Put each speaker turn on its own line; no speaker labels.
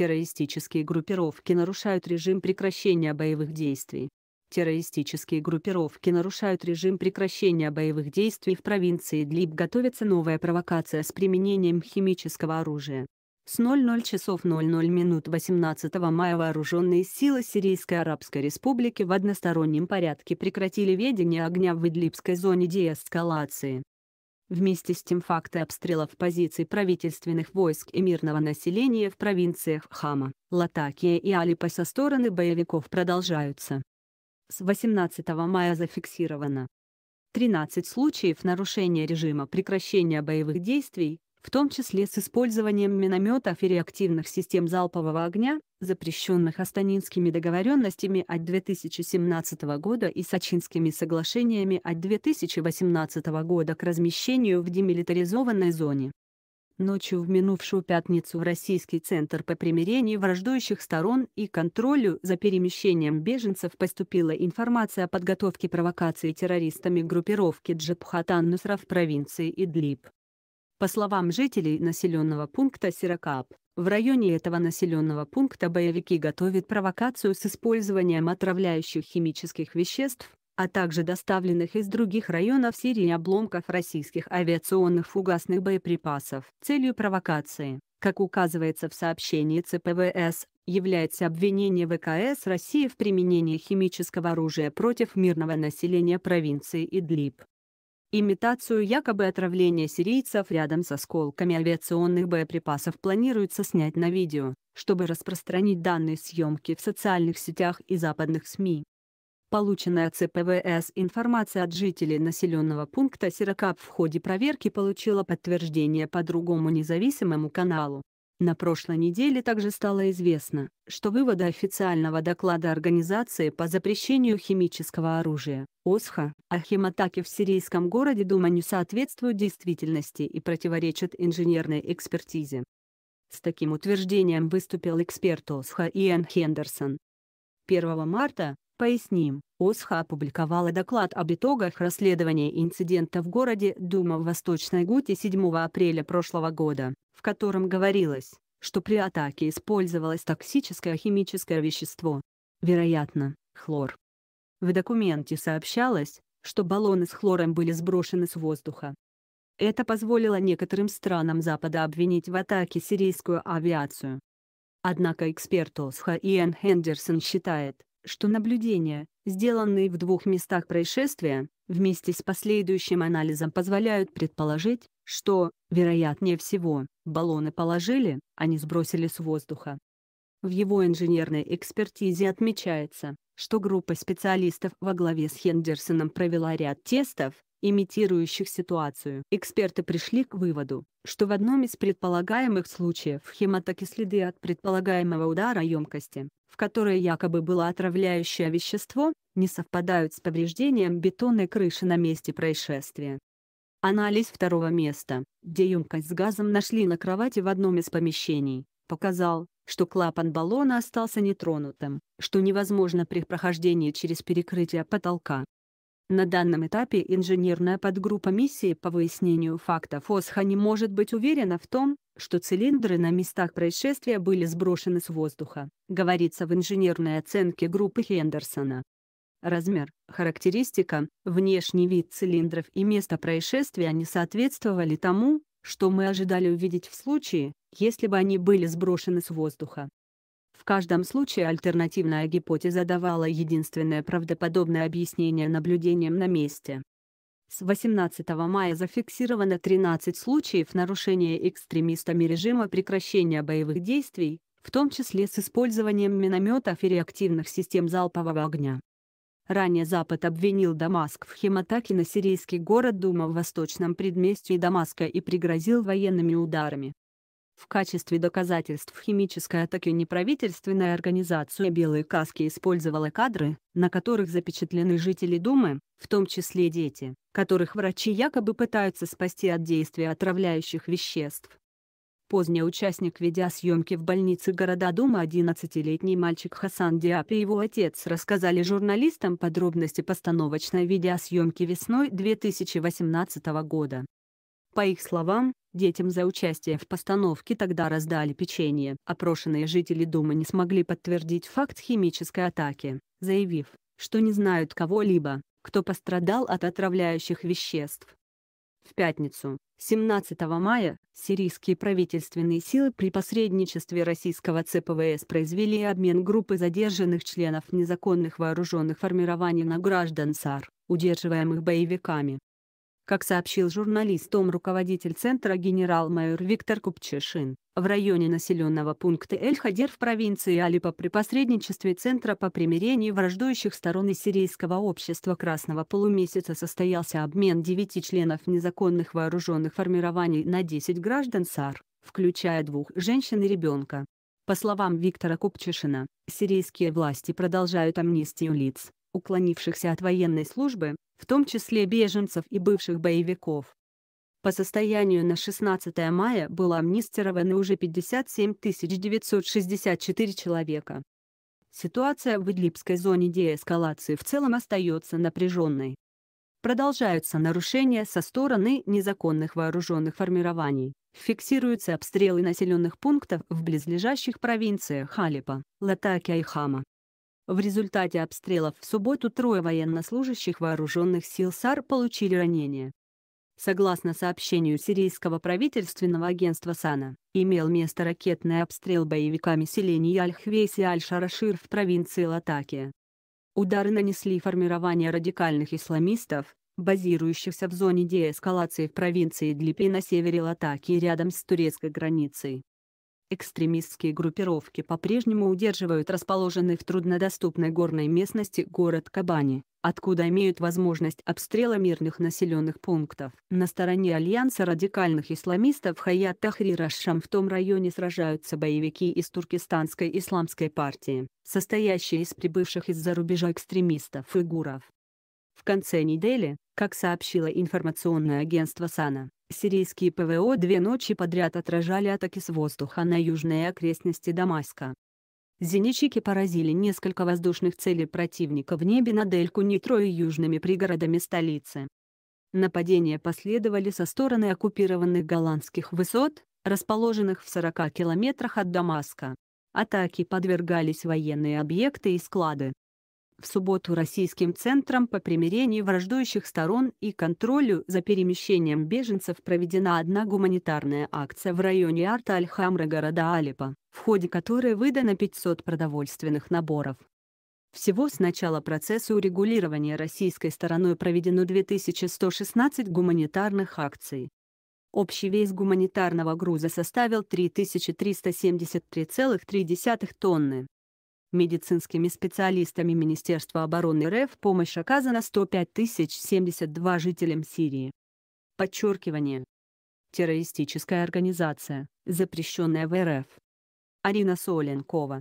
Террористические группировки нарушают режим прекращения боевых действий. Террористические группировки нарушают режим прекращения боевых действий в провинции Идлиб готовится новая провокация с применением химического оружия. С 00 часов 00 минут 18 мая вооруженные силы Сирийской Арабской Республики в одностороннем порядке прекратили ведение огня в Идлибской зоне деэскалации. Вместе с тем факты обстрелов позиций правительственных войск и мирного населения в провинциях Хама, Латакия и Алипа со стороны боевиков продолжаются. С 18 мая зафиксировано 13 случаев нарушения режима прекращения боевых действий, в том числе с использованием минометов и реактивных систем залпового огня, запрещенных Астанинскими договоренностями от 2017 года и Сочинскими соглашениями от 2018 года к размещению в демилитаризованной зоне. Ночью в минувшую пятницу в Российский центр по примирению враждующих сторон и контролю за перемещением беженцев поступила информация о подготовке провокации террористами группировки Джабхатан Нусра в провинции Идлиб. По словам жителей населенного пункта Сиракап, в районе этого населенного пункта боевики готовят провокацию с использованием отравляющих химических веществ, а также доставленных из других районов Сирии обломков российских авиационных фугасных боеприпасов. Целью провокации, как указывается в сообщении ЦПВС, является обвинение ВКС России в применении химического оружия против мирного населения провинции Идлиб. Имитацию якобы отравления сирийцев рядом с осколками авиационных боеприпасов планируется снять на видео, чтобы распространить данные съемки в социальных сетях и западных СМИ. Полученная от ЦПВС информация от жителей населенного пункта Сиракап в ходе проверки получила подтверждение по другому независимому каналу. На прошлой неделе также стало известно, что выводы официального доклада Организации по запрещению химического оружия, ОСХА, о химатаке в сирийском городе Дума не соответствуют действительности и противоречат инженерной экспертизе. С таким утверждением выступил эксперт ОСХА Иэн Хендерсон. 1 марта, Поясним, ОСХА опубликовала доклад об итогах расследования инцидента в городе Дума в Восточной Гуте 7 апреля прошлого года, в котором говорилось, что при атаке использовалось токсическое химическое вещество. Вероятно, хлор. В документе сообщалось, что баллоны с хлором были сброшены с воздуха. Это позволило некоторым странам Запада обвинить в атаке сирийскую авиацию. Однако эксперт ОСХА Иэн Хендерсон считает, что наблюдения, сделанные в двух местах происшествия, вместе с последующим анализом позволяют предположить, что, вероятнее всего, баллоны положили, а не сбросили с воздуха. В его инженерной экспертизе отмечается, что группа специалистов во главе с Хендерсоном провела ряд тестов, имитирующих ситуацию. Эксперты пришли к выводу, что в одном из предполагаемых случаев в хематоке следы от предполагаемого удара емкости, в которой якобы было отравляющее вещество, не совпадают с повреждением бетонной крыши на месте происшествия. Анализ второго места, где емкость с газом нашли на кровати в одном из помещений, показал, что клапан баллона остался нетронутым, что невозможно при прохождении через перекрытие потолка. На данном этапе инженерная подгруппа миссии по выяснению фактов ОСХА не может быть уверена в том, что цилиндры на местах происшествия были сброшены с воздуха, говорится в инженерной оценке группы Хендерсона. Размер, характеристика, внешний вид цилиндров и место происшествия не соответствовали тому, что мы ожидали увидеть в случае, если бы они были сброшены с воздуха. В каждом случае альтернативная гипотеза давала единственное правдоподобное объяснение наблюдениям на месте. С 18 мая зафиксировано 13 случаев нарушения экстремистами режима прекращения боевых действий, в том числе с использованием минометов и реактивных систем залпового огня. Ранее Запад обвинил Дамаск в химатаке на сирийский город Дума в восточном предместье Дамаска и пригрозил военными ударами. В качестве доказательств химической атаки неправительственная организация «Белые каски» использовала кадры, на которых запечатлены жители Думы, в том числе дети, которых врачи якобы пытаются спасти от действия отравляющих веществ. Поздний участник видеосъемки в больнице города Дума 11-летний мальчик Хасан Диап и его отец рассказали журналистам подробности постановочной видеосъемки весной 2018 года. По их словам, Детям за участие в постановке тогда раздали печенье. Опрошенные жители дома не смогли подтвердить факт химической атаки, заявив, что не знают кого-либо, кто пострадал от отравляющих веществ. В пятницу, 17 мая, сирийские правительственные силы при посредничестве российского ЦПВС произвели обмен группы задержанных членов незаконных вооруженных формирований на граждан САР, удерживаемых боевиками. Как сообщил журналистом руководитель центра генерал-майор Виктор Купчешин, в районе населенного пункта Эль-Хадер в провинции Алипа при посредничестве Центра по примирению враждующих сторон и сирийского общества Красного полумесяца состоялся обмен девяти членов незаконных вооруженных формирований на 10 граждан САР, включая двух женщин и ребенка. По словам Виктора Купчешина, сирийские власти продолжают амнистию лиц, уклонившихся от военной службы, в том числе беженцев и бывших боевиков. По состоянию на 16 мая было амнистировано уже 57 964 человека. Ситуация в Идлибской зоне деэскалации в целом остается напряженной. Продолжаются нарушения со стороны незаконных вооруженных формирований. Фиксируются обстрелы населенных пунктов в близлежащих провинциях Халипа, Латакия и Хама. В результате обстрелов в субботу трое военнослужащих вооруженных сил САР получили ранения. Согласно сообщению сирийского правительственного агентства САНА, имел место ракетный обстрел боевиками селений Аль-Хвейс и Аль-Шарашир в провинции Латакия. Удары нанесли формирование радикальных исламистов, базирующихся в зоне деэскалации в провинции Идлиб на севере Латакии рядом с турецкой границей. Экстремистские группировки по-прежнему удерживают расположенный в труднодоступной горной местности город Кабани, откуда имеют возможность обстрела мирных населенных пунктов. На стороне альянса радикальных исламистов Хаят Тахрир Ашам в том районе сражаются боевики из Туркестанской исламской партии, состоящие из прибывших из-за рубежа экстремистов и гуров. В конце недели, как сообщило информационное агентство САНА, Сирийские ПВО две ночи подряд отражали атаки с воздуха на южные окрестности Дамаска. Зенитчики поразили несколько воздушных целей противника в небе над Эль-Кунитро и южными пригородами столицы. Нападения последовали со стороны оккупированных голландских высот, расположенных в 40 километрах от Дамаска. Атаки подвергались военные объекты и склады. В субботу Российским центром по примирению враждующих сторон и контролю за перемещением беженцев проведена одна гуманитарная акция в районе Арта-Аль-Хамра города Алипа, в ходе которой выдано 500 продовольственных наборов. Всего с начала процесса урегулирования российской стороной проведено 2116 гуманитарных акций. Общий вес гуманитарного груза составил 3373,3 тонны. Медицинскими специалистами Министерства обороны РФ помощь оказана 105 072 жителям Сирии. Подчеркивание. Террористическая организация, запрещенная в РФ. Арина Соленкова